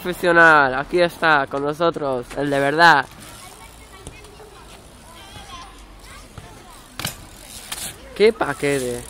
Profesional, aquí está con nosotros, el de verdad. ¡Qué paquete!